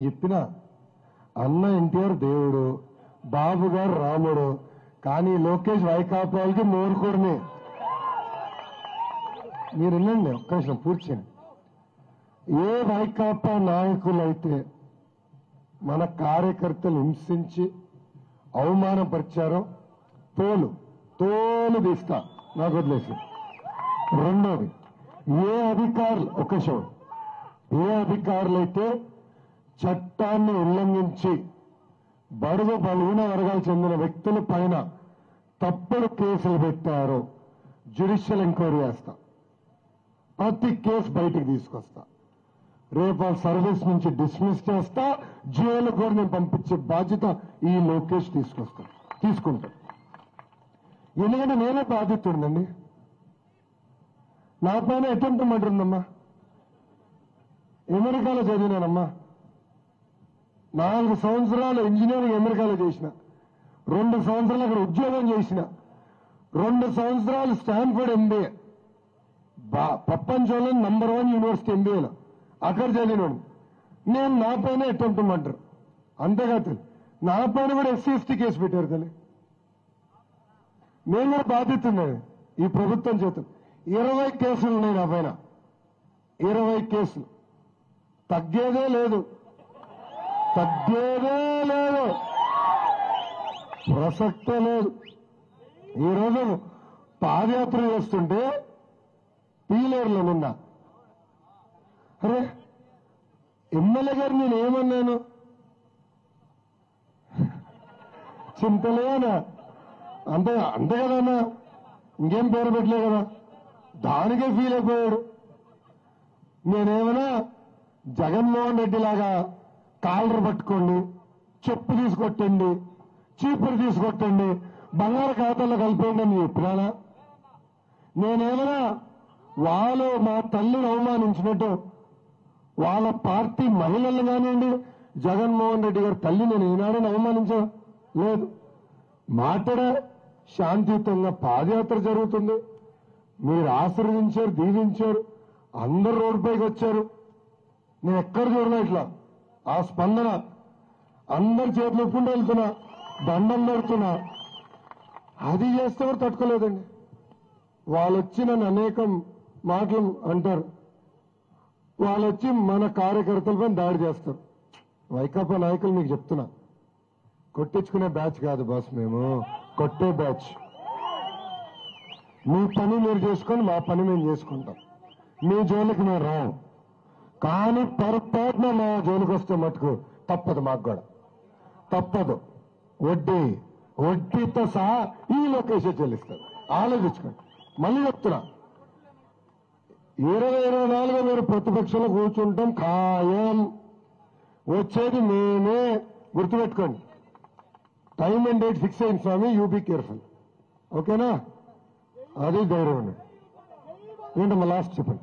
చెప్పిన అన్న ఎన్టీఆర్ దేవుడు బాబు గారు రాముడు కానీ లోకేష్ వైకాపాలకి మోరుకోడిని మీరు వెళ్ళండి ఒక్క నిమిషం పూర్తి ఏ వైకాపా నాయకులైతే మన కార్యకర్తలు హింసించి అవమానపరిచారో తోలు తోలు తీస్తా నాకు వదిలేసి. రెండోది ఏ అధికారులు ఒక నిమిషం. ఏ అధికారులైతే చట్టాన్ని ఉల్లంఘించి బడుగు బలహీన వర్గాలు చెందిన వ్యక్తుల పైన తప్పుడు కేసులు పెట్టారో. జ్యుడిషియల్ ఎంక్వైరీ చేస్తా. ప్రతి కేసు బయటికి తీసుకొస్తా. రేపు ఆ సర్వీస్ నుంచి డిస్మిస్ చేస్తా. జైలు కూడా నేను పంపించే బాధ్యత ఈ లోకేష్ తీసుకొస్తా. తీసుకుంటా. ఎందుకంటే నేనే బాధితుడినండి. నా పైన అటెంప్ట్ మర్డర్ ఉందమ్మా? అమెరికాలో చదివినానమ్మా. నాలుగు సంవత్సరాలు ఇంజనీరింగ్ అమెరికాలో చేసిన. రెండు సంవత్సరాలు అక్కడ ఉద్యోగం చేసిన. రెండు సంవత్సరాలు స్టాన్ఫర్డ్ ఎంబీఏ. ప్రపంచంలో నంబర్ వన్ యూనివర్సిటీ ఎంబీఏలో. అక్కడ చదివినాడు. నేను నా పైన అటెంప్ట్ అంతేకాదు నా పైన కూడా ఎస్సీ ఎస్టీ కేసు పెట్టారు తల్లి. నేను కూడా బాధితున్నాను ఈ ప్రభుత్వం చేత. ఇరవై కేసులు ఉన్నాయి నా పైన. ఇరవై కేసులు. తగ్గేదే లేదు. తగ్గేదే లేదు. ప్రసక్తే లేదు. ఈరోజు పాదయాత్ర చేస్తుంటే పీలేరులో నిన్న. అరే ఎమ్మెల్యే గారు నేను ఏమన్నాను? చింతలేనా? అంతే అంతే కదన్నా. ఇంకేం పేరు పెట్టలే కదా. దానికే ఫీల్ అయిపోయాడు. నేనేమన్నా జగన్మోహన్ రెడ్డి లాగా కాలర్ పట్టుకోండి చెప్పు తీసుకొట్టండి చీపురు తీసుకొట్టండి బంగారు ఖాతాల్లో కలిపేయండి అని చెప్పినానా? నేనేమైనా వాళ్ళు మా తల్లిని అవమానించినట్టు వాళ్ళ పార్టీ మహిళలు కానివ్వండి జగన్మోహన్ రెడ్డి గారి తల్లి నేను ఈనాడని అవమానించా? లేదు. మాటడ శాంతియుతంగా పాదయాత్ర జరుగుతుంది. మీరు ఆశీర్వదించారు దీవించారు అందరు రోడ్డుపైకి వచ్చారు. నేను ఎక్కడ చూడలే ఇట్లా. ఆ స్పందన అందరి చేతులు ఒప్పుకుంటూ వెళ్తున్నా దండం పెడుతున్నా. అది చేస్తే కూడా తట్టుకోలేదండి. వాళ్ళు వచ్చి నన్ను అనేకం మాటలు అంటారు. వాళ్ళు వచ్చి మన కార్యకర్తలపై దాడి చేస్తారు. వైకాపా నాయకులు మీకు చెప్తున్నా. కొట్టించుకునే బ్యాచ్ కాదు బాస్ మేము. కొట్టే బ్యాచ్. మీ పని మీరు చేసుకొని మా పని మేము చేసుకుంటాం. మీ జోలికి మేము రాము కానీ పొరపాటున మా జోలికి వస్తే మటుకు తప్పదు మాకు కూడా. తప్పదు. వడ్డీ వడ్డీతో సహా ఈ లొకేషన్ చెల్లిస్తారు ఆలోచించుకోండి. మళ్ళీ చెప్తున్నా. ఇరవై ఇరవై నాలుగు మీరు ప్రతిపక్షంలో కూర్చుంటాం ఖాయం. వచ్చేది మేమే. గుర్తుపెట్టుకోండి. టైం అండ్ డేట్ ఫిక్స్ అయింది స్వామి యూ బీ కేర్ఫుల్. ఓకేనా? అది ధైర్యం ఏంటమ్మా లాస్ట్ చెప్పండి.